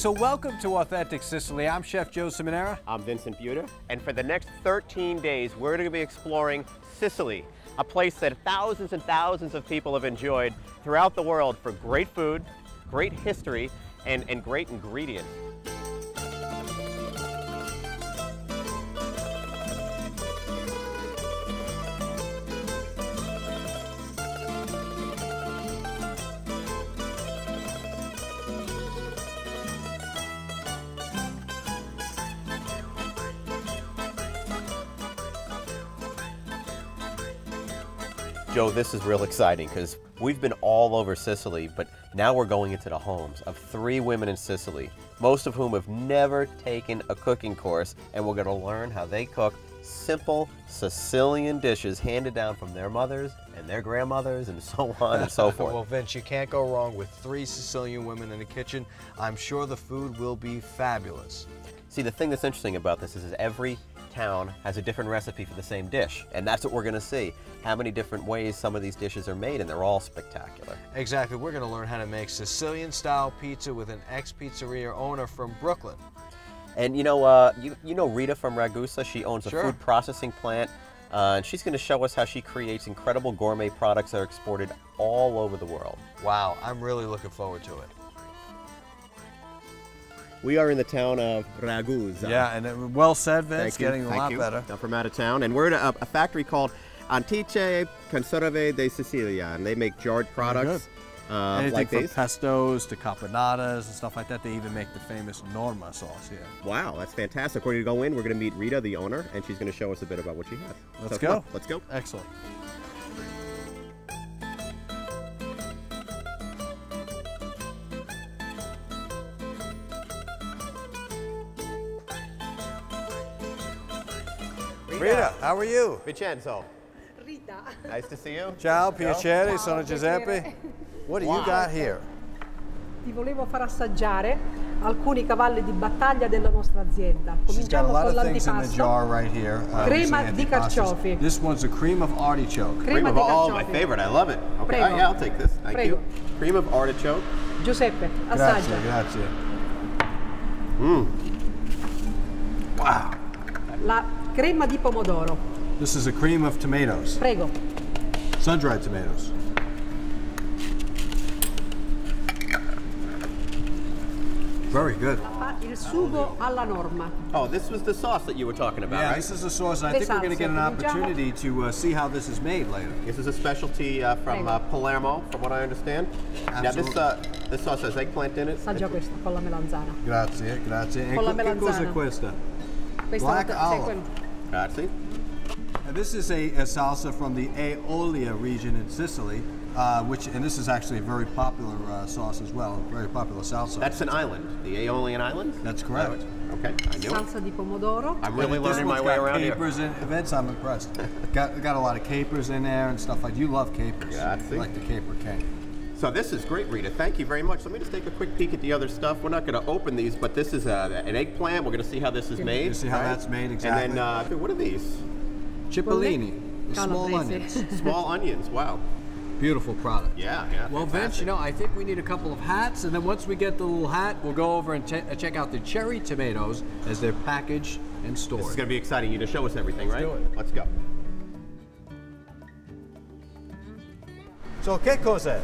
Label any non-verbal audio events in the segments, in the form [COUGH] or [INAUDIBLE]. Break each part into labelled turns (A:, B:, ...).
A: So welcome to Authentic Sicily. I'm Chef Joe Simonera.
B: I'm Vincent Buda, and for the next 13 days, we're going to be exploring Sicily, a place that thousands and thousands of people have enjoyed throughout the world for great food, great history, and, and great ingredients. Joe, this is real exciting because we've been all over Sicily, but now we're going into the homes of three women in Sicily, most of whom have never taken a cooking course, and we're going to learn how they cook simple Sicilian dishes handed down from their mothers and their grandmothers and [LAUGHS] so on and so [LAUGHS] forth.
C: well, Vince, you can't go wrong with three Sicilian women in the kitchen. I'm sure the food will be fabulous.
B: See, the thing that's interesting about this is, is every town has a different recipe for the same dish, and that's what we're going to see. How many different ways some of these dishes are made, and they're all spectacular.
C: Exactly. We're going to learn how to make Sicilian-style pizza with an ex-pizzeria owner from Brooklyn.
B: And you know, uh, you, you know Rita from Ragusa, she owns a
C: Sure.
B: food processing plant, uh, and she's going to show us how she creates incredible gourmet products that are exported all over the world.
C: Wow, I'm really looking forward to it.
B: We are in the town of Ragusa.
A: Yeah, and uh, well said, Vince.
B: Thank you.
A: Getting a
B: Thank
A: lot
B: you.
A: better.
B: I'm from out of town, and we're at a, a factory called Antiche Conserve de Sicilia, and they make jarred products uh,
A: Anything
B: like
A: from
B: these.
A: pestos to caponatas and stuff like that. They even make the famous Norma sauce here.
B: Wow, that's fantastic. We're going to go in. We're going to meet Rita, the owner, and she's going to show us a bit about what she has.
A: Let's
B: So
A: go.
B: Let's go.
A: Excellent. Rita, how are you?
B: Vincenzo,
D: Rita.
B: nice to see you.
A: Ciao, piacere,
D: Ciao,
A: sono Giuseppe.
D: piacere.
A: What do
B: Wow.
A: you got here?
D: Ti volevo far assaggiare alcuni cavalli di battaglia della nostra azienda.
A: She's got a
D: Cominciamo
A: lot
D: con
A: of things in the
D: l'antipasto.
A: jar right here. Uh,
D: Crema di carciofi.
A: This one's a cream of artichoke.
B: Cream
D: Crema
B: of
D: di
B: oh, my
D: carciofi.
B: favorite. I love it. Okay,
D: Prego.
B: yeah, I'll take this. Thank
D: Prego.
B: you. Cream of artichoke.
D: Giuseppe,
A: Grazie,
D: assaggia.
A: grazie.
B: Wow.
D: La crema di pomodoro.
A: This is a cream of tomatoes,
D: Prego.
A: sun-dried tomatoes. Very good.
D: Il sugo alla norma.
B: Oh, this was the sauce that you were talking about,
A: Yeah,
B: right?
A: this is the sauce, and I
D: Le
A: think we're going to get an opportunity to uh, see how this is made later.
B: This is a specialty uh, from uh, Palermo, from what I understand. Now, this uh, this sauce has eggplant in it.
D: Assaggia questa con la melanzana.
A: Grazie, grazie. E
D: Con la
A: che cosa è
D: melanzana.
A: questa?
D: Questa
A: Black olive.
D: Quello-
B: Grazie.
A: And this is a, a salsa from the Aeolia region in Sicily, uh, which, and this is actually a very popular uh, sauce as well, very popular salsa.
B: That's an island, the Aeolian island?
A: That's correct.
B: Okay, I knew it.
D: Salsa di pomodoro.
B: I'm really
A: And this
B: learning my way
A: got
B: around here.
A: capers in events. I'm impressed. got got a lot of capers in there and stuff like. You love capers.
B: Grazie.
A: You like the caper king.
B: So this is great, Rita. Thank you very much. Let me just take a quick peek at the other stuff. We're not going to open these, but this is uh, an eggplant. We're going to see how this is made.
A: You see how
B: right?
A: that's made, exactly.
B: And then, uh, what are these?
A: Cipollini, the small onions. [LAUGHS]
B: Small onions. Wow.
A: Beautiful product.
B: Yeah, yeah.
E: Well, Vince, you know, I think we need a couple of hats, and then once we get the little hat, we'll go over and che- uh, check out the cherry tomatoes as they're packaged and
B: This is going to be exciting. You to show us everything, right?
A: do it.
B: Let's go.
A: So che cos'è?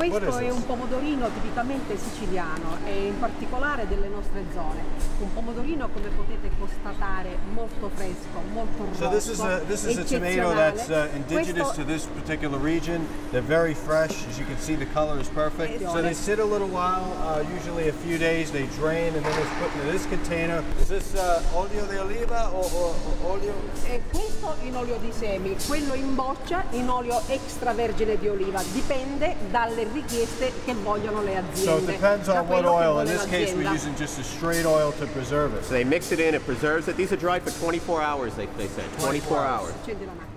D: Questo è un pomodorino tipicamente siciliano e in particolare delle nostre zone. Un pomodorino, come potete constatare, molto fresco, molto rosso.
A: So this is a this is a tomato that's uh, indigenous
D: Questo-
A: to this particular region. They're very fresh. As you can see, the color is perfect. So they sit a little while, uh, usually a few days. They drain and then it's put into this container. Is this uh, olio de oliva or, or, or olio?
D: E questo in olio di semi, quello in boccia in olio extravergine di oliva. Dipende dalle richieste che vogliono le aziende.
A: So it depends on what oil. In this case, we're using just a straight oil to preserve it.
B: So they mix it in, it preserves it. These are dried for 24 hours, they, they said. 24 hours.
D: Accendi la macchina.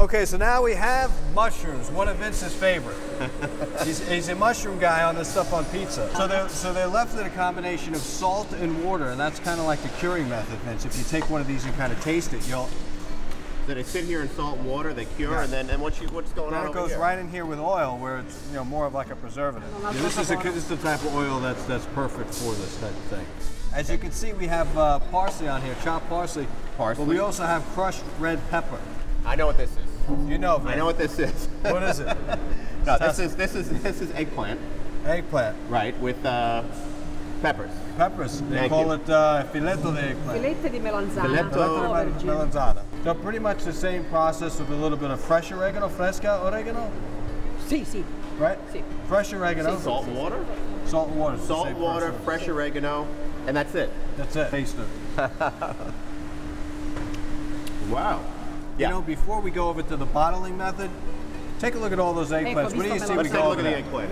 A: Okay, so now we have mushrooms, one of Vince's favorite. [LAUGHS] he's, he's a mushroom guy on this stuff on pizza. So they're, uh-huh. so they're left in a combination of salt and water, and that's kind of like the curing method, Vince. If you take one of these and kind of taste it, you'll
B: So they sit here in salt and water, they cure,
A: Yeah.
B: and then and what's you, what's going
A: Then
B: on
A: it goes
B: here?
A: right in here with oil, where it's you know more of like a preservative.
D: Non
A: this is a, this is the type of oil that's that's perfect for this type of thing. As you can see, we have uh, parsley on here, chopped parsley.
B: Parsley.
A: But we also have crushed red pepper.
B: I know what this is.
A: You know,
B: I know what this is.
A: What is it? [LAUGHS]
B: no, this is this is this is eggplant,
A: Eggplant.
B: right? With uh, peppers.
A: Peppers. They
B: Thank
A: call
B: you.
A: it uh, filetto di eggplant.
D: Filette di melanzana.
B: Filetto-
A: Filetto di melanzana. So pretty much the same process with a little bit of fresh oregano, fresca oregano,
D: Sì, sì.
A: right?
D: Sì.
A: Fresh oregano,
B: Salt water,
A: salt water.
B: salt, water,
A: process.
B: fresh oregano, and that's it.
A: That's it. Taste it. [LAUGHS]
B: Wow.
A: You know, before we go over to the bottling method, take a look at all those eggplants. What do you see?
B: Let's
A: we
B: take a
A: go
B: look at
A: over
B: the
A: there?
B: eggplant.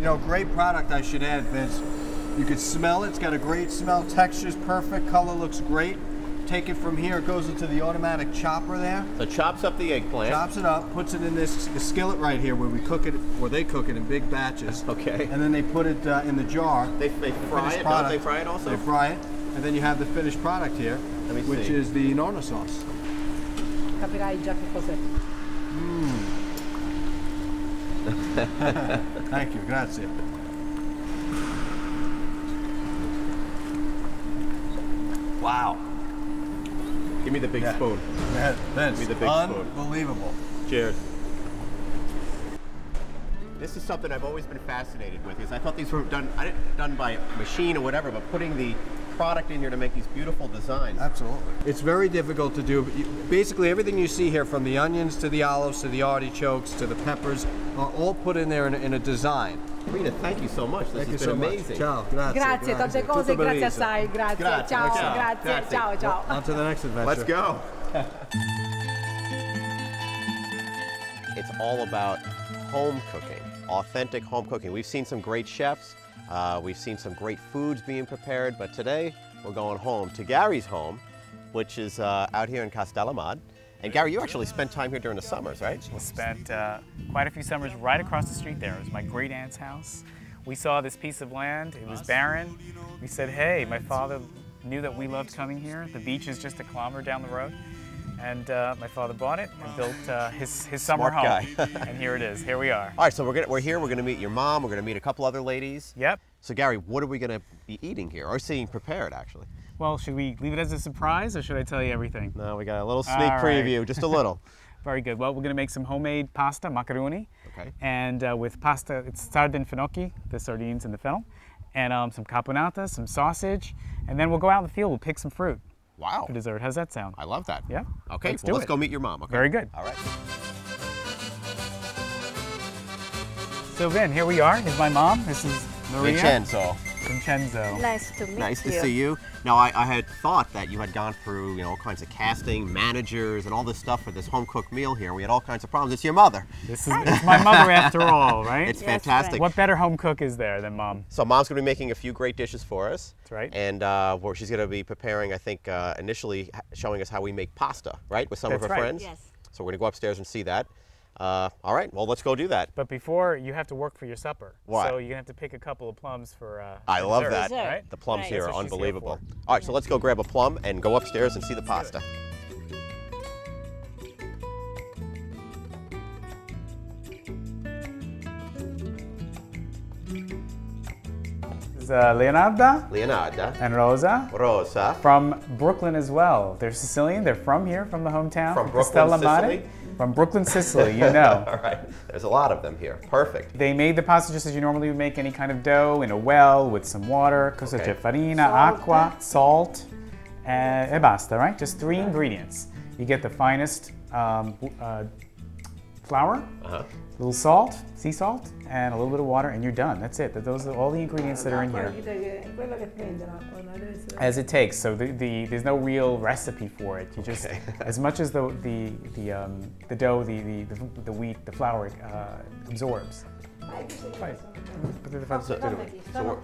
A: You know, great product. I should add, Vince. You can smell it. It's got a great smell. Texture's perfect. Color looks great. Take it from here. It goes into the automatic chopper there.
B: So chops up the eggplant.
A: Chops it up, puts it in this the skillet right here where we cook it, where they cook it in big batches.
B: Okay.
A: And then they put it uh, in the jar.
B: They, they fry it,
A: product.
B: don't they fry it also?
A: They fry it, and then you have the finished product here,
B: Let me
A: which
B: see.
A: is the Norma sauce.
D: Capirai già che cos'è.
A: Thank you, grazie.
B: Wow. Give me the big
A: Yeah.
B: spoon.
A: Man, Vince,
B: Be the big spoon.
A: unbelievable.
B: Cheers. This is something I've always been fascinated with because I thought these were done I didn't, done by machine or whatever, but putting the product in here to make these beautiful designs.
A: Absolutely. It's very difficult to do. You- Basically, everything you see here, from the onions to the olives to the artichokes to the peppers, are all put in there in a, in a design.
B: Rita, thank you so much. This
A: Thank you
B: has
A: so
B: been
A: much.
B: amazing.
A: Ciao, grazie.
D: Grazie, tante
A: Tutto
D: cose, grazie
A: bellissimo.
D: assai, grazie.
B: Grazie,
D: ciao,
B: ciao,
D: grazie,
B: grazie.
D: ciao, ciao.
A: On to the next adventure.
B: Let's go. [LAUGHS] it's all about home cooking, authentic home cooking. We've seen some great chefs, uh, we've seen some great foods being prepared, but today we're going home to Gary's home, which is uh, out here in Castellamad. And Gary, you actually spent time here during the summers, right?
F: We spent uh, quite a few summers right across the street there. It was my great aunt's house. We saw this piece of land. It was barren. We said, hey, my father knew that we loved coming here. The beach is just a kilometer down the road. And uh, my father bought it and built uh, his, his summer
B: Smart
F: home.
B: guy. [LAUGHS]
F: and here it is. Here we are.
B: All right, so we're, gonna, we're here, we're gonna meet your mom, we're gonna meet a couple other ladies.
F: Yep.
B: So Gary, what are we gonna be eating here, or seeing prepared actually?
F: Well, should we leave it as a surprise or should I tell you everything?
B: No, we got a little sneak
F: right.
B: preview, just a little. [LAUGHS]
F: Very good. Well, we're going to make some homemade pasta, macaroni.
B: Okay.
F: And uh, with pasta, it's sardine finocchi, the sardines and the fennel, and um, some caponata, some sausage, and then we'll go out in the field. We'll pick some fruit
B: Wow.
F: for dessert. How's that sound?
B: I love that.
F: Yeah.
B: Okay,
F: Let's
B: well, let's go meet your mom. Okay.
F: Very good.
B: All right.
F: So Vin, here we are. Here's my mom. This is Maria
B: Vincenzo,
F: Vincenzo.
G: Nice to meet
B: nice
G: you.
B: Nice to see you. Now, I, I had thought that you had gone through, you know, all kinds of casting, managers, and all this stuff for this home cooked meal here. We had all kinds of problems. It's your mother.
F: This is it's my mother after all, [LAUGHS] right?
B: It's
G: Yes,
B: fantastic.
G: right.
F: what better home cook is there than mom?
B: So, mom's going to be making a few great dishes for us.
F: That's right.
B: And uh, where she's going to be preparing, I think, uh, initially showing us how we make pasta, right, with some of
F: That's
B: her
F: right.
B: friends.
G: Yes.
B: So we're going to go upstairs and see that. Uh, all right. Well, let's go do that.
F: But before, you have to work for your supper.
B: Why?
F: So you're gonna have to pick a couple of plums for. Uh,
B: I
F: for
B: love
F: dessert,
B: that.
G: Dessert.
F: Right?
B: The plums
G: Right.
B: here are
F: what here
B: unbelievable.
F: for.
B: All right, so let's go grab a plum and go upstairs and see the pasta.
F: This is uh, Leonarda
B: Leonardo,
F: and Rosa
B: Rosa,
F: from Brooklyn as well. They're Sicilian. They're from here, from the hometown.
B: From
F: of
B: Brooklyn,
F: Castellamare.
B: Sicily?
F: From Brooklyn, Sicily. You know. [LAUGHS]
B: All right, there's a lot of them here. Perfect.
F: They made the pasta just as you normally would make any kind of dough in a well with some water, cosa
B: Okay.
F: c'è farina,
D: Salt.
F: acqua, salt, and e basta, right? Just three ingredients. You get the finest um, uh, flour,
B: Uh-huh.
F: a little salt, sea salt, and a little bit of water, and you're done. That's it. That those are all the ingredients that are in here.
D: Quello che prende l'acqua, non deve essere-
F: As it takes, so the, the there's no real recipe for it. You just
B: Okay. [LAUGHS]
F: as much as the the the um, the dough, the, the the the wheat, the flour uh, absorbs. Right.
B: So, so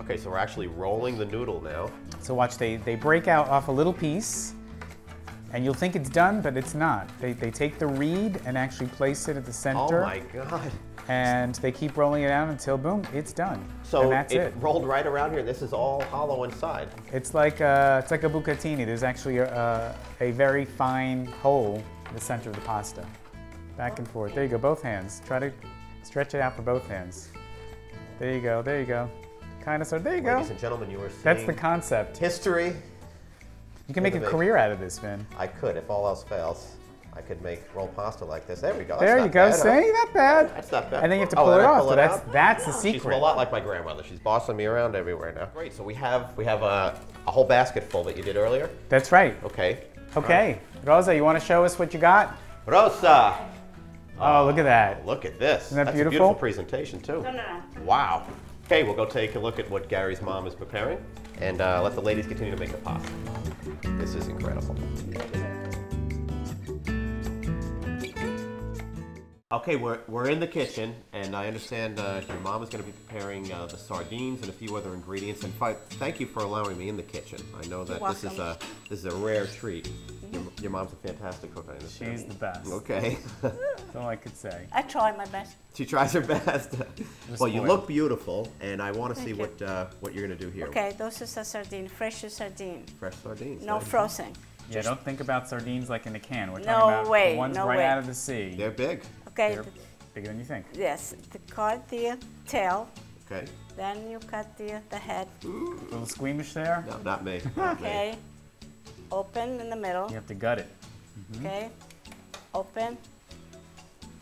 B: okay, so we're actually rolling the noodle now.
F: So watch, they, they break out off a little piece, and you'll think it's done, but it's not. They, they take the reed and actually place it at the
B: oh
F: center.
B: Oh my God.
F: and they keep rolling it out until boom, it's done.
B: So
F: and that's
B: it,
F: it.
B: rolled right around here. This is all hollow inside.
F: It's like a, it's like a bucatini. There's actually a, a, a very fine hole in the center of the pasta. Back and forth. There you go. Both hands. Try to stretch it out for both hands. There you go. There you go. Kind of so There you go.
B: Ladies and gentlemen, you are seeing
F: That's the concept.
B: history.
F: You can make a
B: Think
F: career out of this, Vin.
B: I could, if all else fails, I could make rolled pasta like this. There we go. That's
F: There you go.
B: bad, huh?
F: See, not bad.
B: That's not bad.
F: And then you have to
B: Oh,
F: pull
B: and
F: it off.
B: pull
F: so that's
B: out?
F: that's the
B: She's a lot like my grandmother. She's bossing me around everywhere now. Great. So we have we have a, a whole basket full that you did earlier.
F: That's right.
B: Okay.
F: Okay, Rosa, you want to show us what you got?
B: Rosa,
F: Oh, look at that.
B: look at this.
F: Isn't that
B: That's
F: beautiful?
B: a beautiful presentation too. Wow. Okay, we'll go take a look at what Gary's mom is preparing, and uh, let the ladies continue to make the pasta. This is incredible. Okay, we're, we're in the kitchen, and I understand uh, your mom is going to be preparing uh, the sardines and a few other ingredients. And fi- thank you for allowing me in the kitchen. I know that this is a this is a rare treat. Your, your mom's a fantastic cook. I understand.
F: She's the best.
B: Okay.
F: That's all I could say.
G: I try my best.
B: she tries her best. [LAUGHS] well, you look beautiful, and I want to see
G: Thank
B: what uh, what you're going to do here.
G: Okay, those is a sardine, fresh sardine,
B: Fresh sardines.
G: no
B: nice.
G: frozen.
F: Yeah, don't think about sardines like in a can. We're
G: No
F: talking about
G: way,
F: the ones
G: no
F: right
G: way.
F: out of the sea.
B: They're big.
G: Okay,
F: They're bigger than you think.
G: yes, the cut the tail,
B: Okay.
G: then you cut the, the head.
F: A little squeamish there.
B: No, not me. Not me.
G: Okay, open in the middle.
F: You have to gut it. Mm-hmm.
G: Okay, open,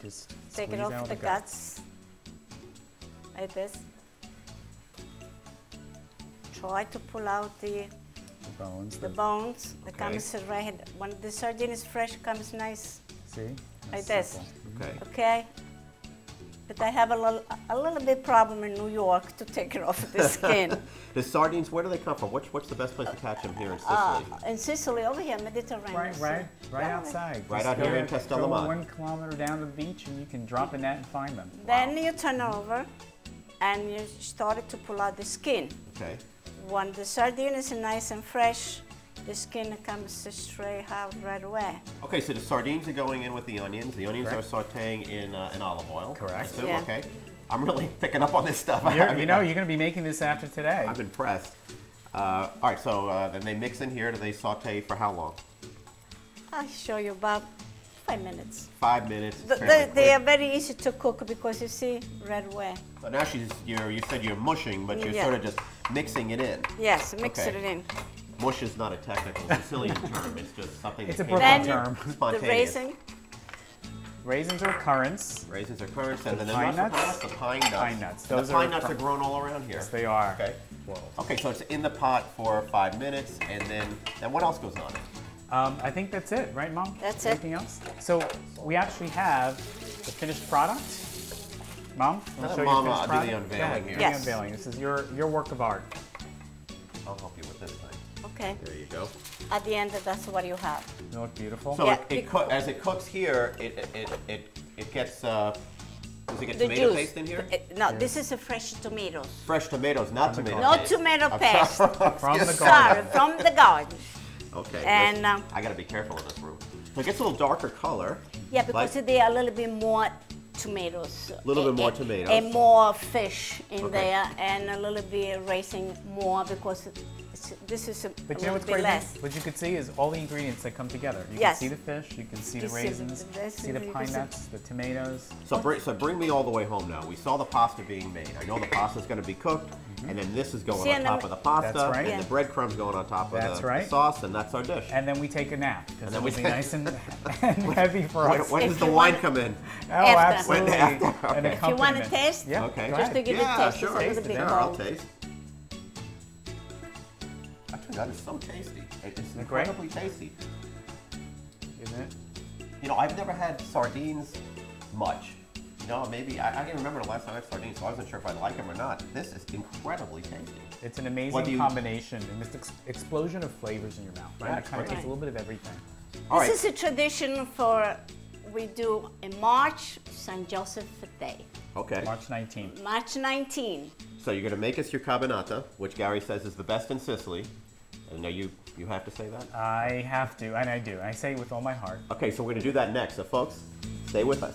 F: Just
G: take it off
F: out
G: the
F: gut.
G: guts, like this. Try to pull out the,
F: The bones.
G: the
F: The,
G: bones. The
B: Okay.
G: comes right when the sardine is fresh, comes nice
F: see?
G: like
F: That's
G: this.
B: Okay.
G: okay? But I have a little, a little bit problem in New York to take it off the skin. [LAUGHS]
B: The sardines, where do they come from? Which, what's the best place to catch them here in Sicily?
G: uh, in Sicily, over here, Mediterranean.
F: Right, right, right
G: Yeah.
F: outside.
B: Right
F: Just
B: out here in
F: to-
B: Castellammare.
F: Go one kilometer down the beach and you can drop a net and find them.
G: Then you turn over and you started to pull out the skin.
B: okay.
G: When the sardine is nice and fresh, the skin comes straight out right away.
B: Okay, so the sardines are going in with the onions. The onions
F: Correct.
B: are sauteing in, uh, in olive oil.
F: Correct.
B: So,
G: Yeah.
B: Okay. I'm really [LAUGHS] picking up on this stuff. [LAUGHS] I
F: You're,
B: mean,
F: you know, you're going to be making this after today.
B: I'm impressed. Uh, all right, so uh, then they mix in here. Do they saute for how long?
G: I'll show you about five minutes.
B: Five minutes.
G: The,
B: fairly
G: the, they are very easy to cook because you see right away.
B: So now she's you're, you said you're mushing, but you're
G: Yeah.
B: sort of just mixing it in.
G: Yes, mix
B: Okay.
G: it in.
B: Mush is not a technical [LAUGHS] Sicilian term. It's just something.
F: It's
B: that
F: a
B: came
F: Brooklyn
B: out
G: Then
F: term.
G: the
B: Spontaneous.
G: raisin,
F: Raisins are currants.
B: Raisins are currants, and then the
F: pine
B: nuts, are
F: nuts?
B: the pine nuts.
F: Pine nuts. Those
B: the pine
F: are
B: nuts are grown all around here.
F: Yes, they are.
B: Okay. Okay, so it's in the pot for five minutes, and then then what else goes on?
F: Um, I think that's it, right, Mom?
G: That's it.
F: Anything else? So we actually have the finished product. Mom, want
B: Let
F: to show
B: Mom,
F: you the
B: do
F: finished
B: the
F: product?
B: unveiling
F: Go ahead,
B: here.
G: Yes.
F: the unveiling. This is your your work of art.
B: I'll help you with this thing.
G: okay.
B: There you go.
G: At the end, that's what you have.
F: You look beautiful.
B: So
G: Yeah,
B: it, it
G: bec-
B: as it cooks here, it it, it, it, it gets. Uh, does it get
G: The
B: tomato
G: juice.
B: paste in here?
G: No, this is a fresh tomatoes.
B: Fresh tomatoes, not
F: From
B: tomato
G: No
B: paste.
G: tomato [LAUGHS]
B: I'm
G: paste.
F: From the
G: Sorry,
F: garden.
G: from the garden.
B: Okay.
G: And,
B: listen,
G: um,
B: I gotta be careful in this room. So it gets a little darker color.
G: Yeah, because they are a little bit more tomatoes.
B: A little bit more tomatoes.
G: And more fish in
B: Okay.
G: there, and a little bit racing more because this is a, a
F: But you know
G: little
F: what's
G: bit
F: crazy?
G: less.
F: What you could see is all the ingredients that come together. You
G: Yes.
F: can see the fish, you can see the
G: You the-
F: raisins,
G: the raisins,
F: see the pine
G: can see-
F: nuts, the tomatoes.
B: So bring, so bring me all the way home now. We saw the pasta being made. I know the pasta's going to be cooked, mm-hmm. and then this is going
G: See,
B: on top of the pasta,
F: That's right.
B: and
G: Yeah.
B: the breadcrumbs going on top of
F: That's
B: the
F: right.
B: sauce, and that's our dish.
F: And then we take a nap because
B: then
F: it
B: we
F: will be [LAUGHS] nice and, [LAUGHS] [LAUGHS] and heavy for
B: when,
F: us.
B: when
G: If
B: does the wine come in?
F: oh,
G: After.
F: absolutely.
B: When- after,
F: An
B: okay. If you
G: want to taste,
F: Yeah.
B: Okay.
G: just to give
B: yeah,
G: it a taste,
B: sure.
G: it's a little bit
B: Sure, I'll taste. Actually, that is so tasty. It's
F: it great?
B: incredibly tasty.
F: Isn't it?
B: You know, I've never had sardines much. You know, maybe I, I can't remember the last time I had sardines, so I wasn't sure if I'd like them or not. This is incredibly tasty.
F: It's an amazing
B: you-
F: combination and this ex- explosion of flavors in your mouth. Right?
B: Yeah,
F: it kind of
B: it's
F: takes a little bit of everything.
B: All
G: this
B: right.
G: is a tradition for we do in March, St. Joseph Day,
B: Okay.
F: March 19th.
G: March 19th.
B: So you're going to make us your caponata, which Gary says is the best in Sicily. And now you you have to say that.
F: I have to, and I do. I say it with all my heart.
B: Okay, so we're going to do that next. So folks, stay with us.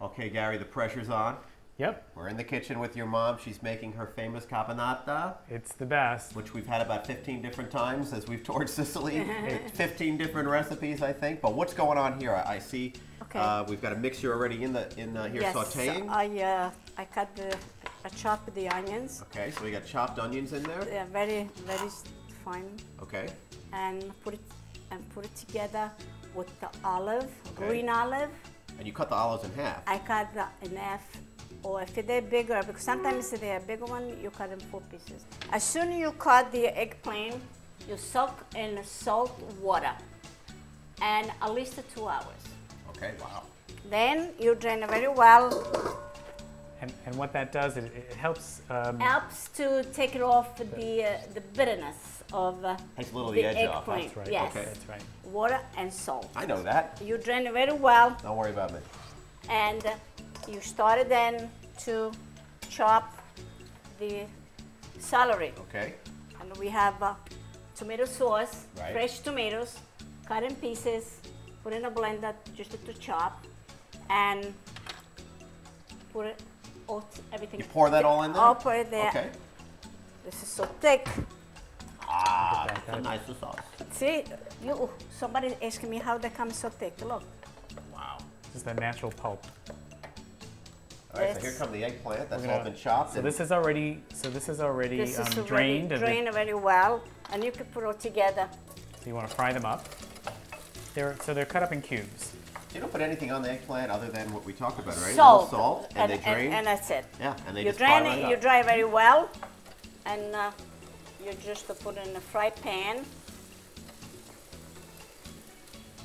B: Okay, Gary, the pressure's on.
F: Yep,
B: We're in the kitchen with your mom. She's making her famous caponata,
F: it's the best.
B: which we've had about 15 different times as we've [LAUGHS] toured Sicily. [LAUGHS] 15 different recipes, I think. But what's going on here? I, I see
G: Okay.
B: uh, we've got a mixture already in the in uh, here
G: yes,
B: sautéing.
G: I uh, I cut the I chop the onions.
B: okay, so we got chopped onions in there.
G: They're very very fine
B: Okay.
G: and put it and put it together with the olive,
B: Okay.
G: green olive.
B: And you cut the olives in half.
G: I cut the in half, or if they're bigger, because sometimes if they're bigger one, you cut in four pieces. As soon as you cut the eggplant, you soak in salt water, and at least two hours.
B: Okay, wow.
G: Then you drain it very well.
F: And, and what that does, it, it helps. Um,
G: Helps to take it off the uh, the bitterness of uh,
B: Takes a little
G: the
B: the edge off, huh?
G: eggplant.
F: that's right.
G: Yes,
B: Okay.
F: That's right.
G: water and salt.
B: I know that.
G: You drain it very well.
B: Don't worry about me.
G: and uh, you started then to chop the celery.
B: Okay.
G: And we have uh, tomato sauce,
B: Right.
G: fresh tomatoes, cut in pieces, put in a blender just to chop, and put it all t- everything.
B: You pour that all in there?
G: I'll put it there.
B: Okay.
G: This is so thick.
B: Ah, that's a nice sauce.
G: See, you somebody asking me how they come so thick. Look,
B: Wow.
F: Just a natural pulp.
B: All right, so here come the eggplant. That's
F: We're
B: all been chopped.
F: So
B: and-
F: this is already. So this is already
G: this
F: um,
G: is already
F: drained. and
G: drained very well, and you can put it together.
F: So you want to fry them up. They're so they're cut up in cubes.
B: You don't put anything on the eggplant other than what we talked about, right?
G: Salt,
B: salt, and, they drain.
G: and that's it.
B: yeah, and they
G: you
B: just
G: drain
B: fry right
G: it, you dry very well, and uh, you just put it in a fry pan.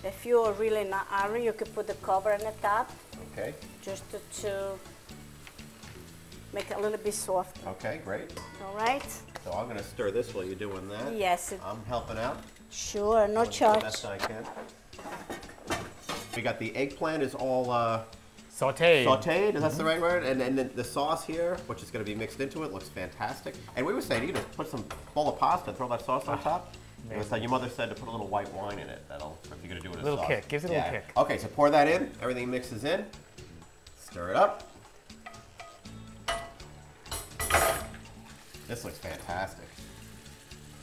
G: If you are really not hungry, you could put the cover on the top,
B: Okay.
G: just to, to make it a little bit soft.
B: Okay, great.
G: All right?
B: So I'm going to stir this while you're doing that.
G: Yes,
B: I'm helping out.
G: sure, no charge.
B: best I can. We got the eggplant is all uh,
F: Sauteed.
B: sauteed. Is that the right word? And then the, sauce here, which is going to be mixed into it, looks fantastic. And we were saying you can just put some bowl of pasta, throw that sauce on top. It was like your mother said to put a little white wine in it. That'll if you're going to do it as
F: Little
B: sauce.
F: kick, gives it a little kick.
B: Okay, so pour that in. Everything mixes in. Stir it up. This looks fantastic.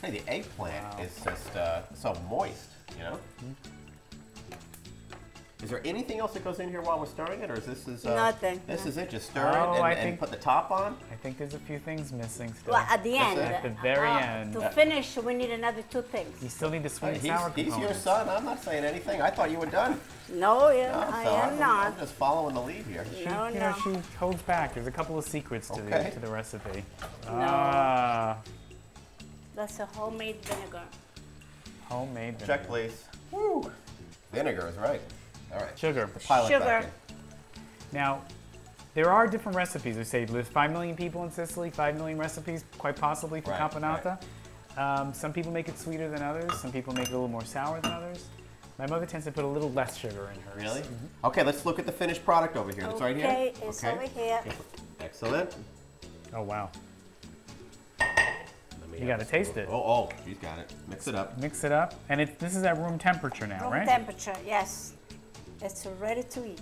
B: Hey, the eggplant is just uh, so moist, you know? Is there anything else that goes in here while we're stirring it, or is this is uh,
G: Nothing,
B: This
G: no.
B: is it. Just stir
F: Oh,
B: it
F: I
B: and, and
F: think-
B: put the top on.
F: I think there's a few things missing still.
G: Well, at the end.
F: At the very
G: uh,
F: end.
G: to finish, we need another two things.
F: you still need the sweet
B: Hey,
F: and
B: he's, he's your son. I'm not saying anything. I thought you were done.
G: No, yeah,
B: No,
G: I
B: so
G: am
B: I'm,
G: not.
B: I'm just following the lead here.
F: She,
G: No,
F: you
G: no.
F: know, she holds back. There's a couple of secrets to,
B: Okay.
F: the, to the recipe. Ah,
G: That's a homemade vinegar.
F: homemade
B: Check, please. Woo. Vinegar is right. All right.
F: Sugar.
B: The pilot
G: Sugar.
B: back.
F: Now, there are different recipes. We say there's 5 million people in Sicily, 5 million recipes, quite possibly for
B: Right,
F: caponata. Um, some people make it sweeter than others. Some people make it a little more sour than others. My mother tends to put a little less sugar in hers.
B: Really? Okay, let's look at the finished product over here. It's right here.
G: Okay, it's over here.
B: Excellent.
F: Oh, wow. You gotta taste it.
B: Oh, oh, she's got it. Mix it up.
F: Mix it up. And it, this is at room temperature now, right?
G: Room
F: right?
G: temperature, yes. It's ready to eat.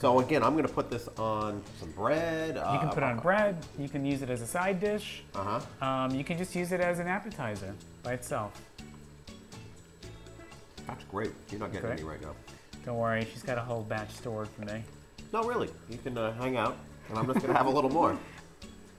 B: So again, I'm gonna put this on some bread.
F: You can put it on bread. You can use it as a side dish.
B: Uh huh.
F: Um, you can just use it as an appetizer by itself.
B: That's great. You're not getting
F: Okay.
B: any right now.
F: Don't worry, she's got a whole batch stored for me.
B: No, really. You can uh, hang out, and I'm just gonna have a little more.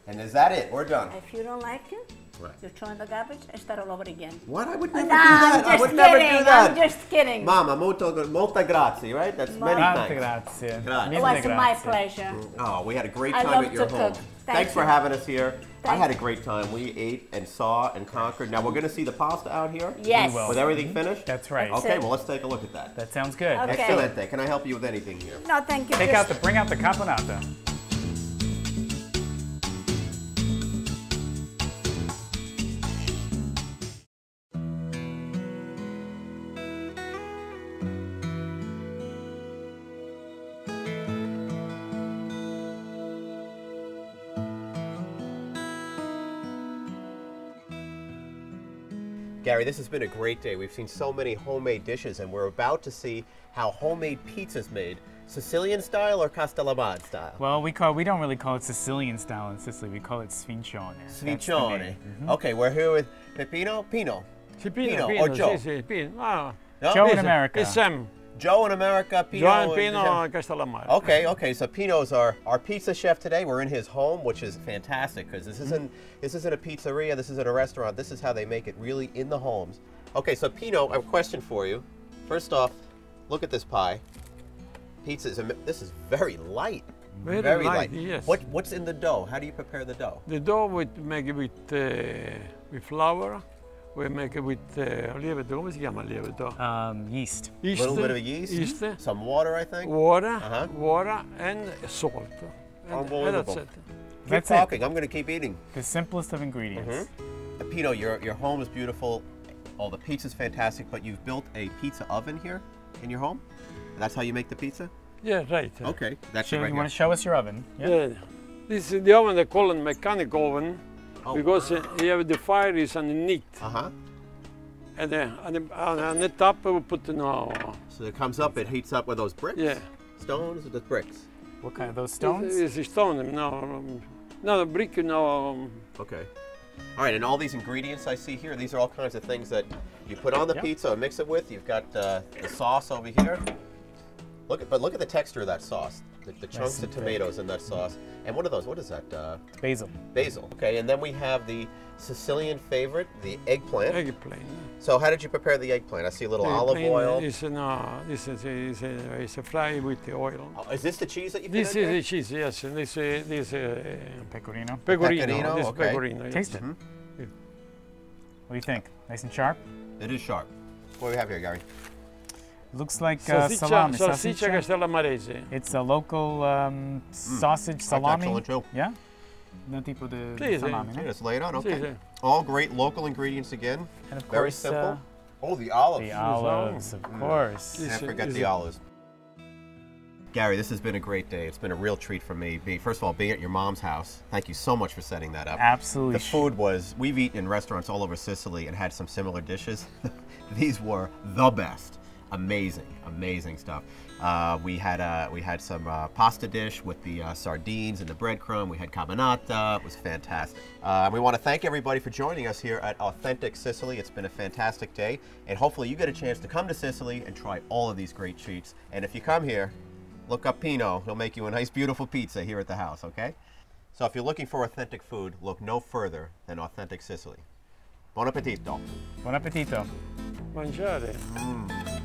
B: And is that it? We're done.
G: If you don't like it,
B: Right.
G: you throw in the garbage and start all over again.
B: What? I would never
G: Nah,
B: do that.
G: I'm
B: I
G: just
B: would never
G: kidding.
B: do that.
G: I'm just kidding.
B: Mama, molto, molta grazie, right? That's many
F: Tante
B: thanks.
F: grazie.
B: Grazie.
G: it
F: Mille
G: was my pleasure.
B: Oh, we had a great
G: I
B: time
G: love
B: at your
G: to
B: home.
G: cook. Thank
B: Thanks for having us here. I had a great time. We ate and saw and conquered. Now we're going to see the pasta out here.
G: Yes.
F: will.
B: With everything finished.
F: That's right.
G: That's
B: Okay,
G: it.
B: well let's take a look at that.
F: That sounds good.
G: Okay.
B: Excelente. Can I help you with anything here?
G: No, thank you.
F: Take
G: just,
F: out the, bring out the caponata.
B: Gary, this has been a great day. We've seen so many homemade dishes, and we're about to see how homemade pizza is made. Sicilian style or Castellamad style?
F: Well, we call we don't really call it Sicilian style in Sicily. We call it sfincione. That's the
B: Sfincione.
F: name.
B: Okay, we're here with Pepino Pino.
H: Sì, Pino,
B: Pino,
H: Pino,
B: or Joe?
H: sì, sì, Pino. Ah,
B: No?
F: Joe in America.
H: It's Sam.
B: Joe in America, Pino.
H: Joan
B: in-
H: Pino Castellammare.
B: Okay, okay. So Pino's our, our pizza chef today. We're in his home, which is fantastic because this isn't this isn't a pizzeria. This isn't a restaurant. This is how they make it really in the homes. Okay, so Pino, I have a question for you. First off, look at this pie. Pizza is this is very light.
H: Very light, yes.
B: What what's in the dough? How do you prepare the dough?
H: The dough we make it with, uh, with flour. We make it with uh, lievito. Come si chiama il lievito?
F: Um, yeast.
B: A little bit of yeast,
H: Yeast.
B: some water, I think.
H: Water,
B: Uh-huh.
H: water, and salt. And, and
B: Unbelievable.
H: that's it.
B: Keep
F: That's it.
B: talking. I'm going to keep eating.
F: The simplest of ingredients.
B: Uh, Pino, your your home is beautiful. All the pizza's fantastic, but you've built a pizza oven here in your home. That's how you make the pizza.
H: Yeah, right.
B: Okay, that's
F: Show,
B: it right
F: you
B: here.
F: want to show us your oven?
H: Yeah. This is the oven they call it mechanic oven
B: Oh,
H: because uh, you have the fire is underneath.
B: Uh huh.
H: And then on the, on, on the top we put the no.
B: So it comes up, it heats up with those bricks.
H: Yeah.
B: Stones or the bricks.
F: What kind of those stones?
H: It's, it's stone. No, um, no brick. No. Um,
B: Okay. All right, and all these ingredients I see here, these are all kinds of things that you put on the
F: Yep.
B: pizza and mix it with. You've got uh, the sauce over here. Look at, but look at the texture of that sauce. The, the chunks
F: and
B: of
F: thick.
B: tomatoes in that sauce. And what are those? What is that? Uh,
F: Basil.
B: basil. Okay, and then we have the Sicilian favorite, the eggplant.
H: eggplant.
B: So how did you prepare the eggplant? I see a little olive oil.
H: Is uh, no. This is is uh, is a fry with the oil.
B: Oh, is this the cheese that you put
H: This
B: in
H: is
B: there?
H: the cheese. Yes. And this uh, this uh,
F: Pecorino.
H: pecorino.
B: Pecorino,
H: This
B: okay.
H: pecorino. yes.
F: Taste it.
B: Mm-hmm.
F: What do you think? Nice and sharp?
B: It is sharp. What do we have here, Gary?
F: Looks like uh,
H: Salsiccia,
F: salami.
H: salsiccia
F: salsiccia.
H: castellamarese.
F: It's a local um, sausage salami.
B: excellent, Joe.
F: Yeah? No tipo de
H: Sì, sì.
F: salami,
B: Yeah,
F: no?
B: just lay it out.
H: Sì,
B: Okay.
H: sì.
B: All great local ingredients again.
F: And of
B: Very
F: course,
B: simple.
F: uh,
B: oh, the olives.
F: the olives, of course.
H: This
B: Can't forget the olives. Gary, this has been a great day. It's been a real treat for me. Be first of all, being at your mom's house. Thank you so much for setting that up.
F: Absolutely.
B: The food was. We've eaten in restaurants all over Sicily and had some similar dishes. [LAUGHS] These were the best. Amazing, amazing stuff. Uh, we had uh, we had some uh, pasta dish with the uh, sardines and the breadcrumb. We had caponata. It was fantastic. Uh, we want to thank everybody for joining us here at Authentic Sicily. It's been a fantastic day, and hopefully you get a chance to come to Sicily and try all of these great treats. And if you come here, look up Pino. He'll make you a nice, beautiful pizza here at the house. Okay? So if you're looking for authentic food, look no further than Authentic Sicily. Buon appetito.
F: Buon appetito.
H: Mangiare.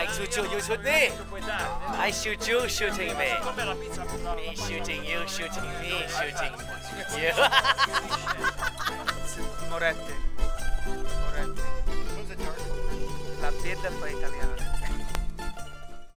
I: I shoot you, you shoot me. I shoot you, shooting me. Me shooting you, shooting me, shooting you. [LAUGHS] Moretti. Moretti. La birra fa italiana.